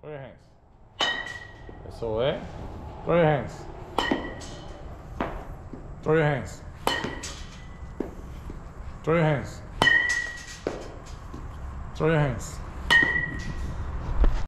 Throw your hands. Eso es. Throw your hands. Throw your hands. Throw your hands. Throw your hands.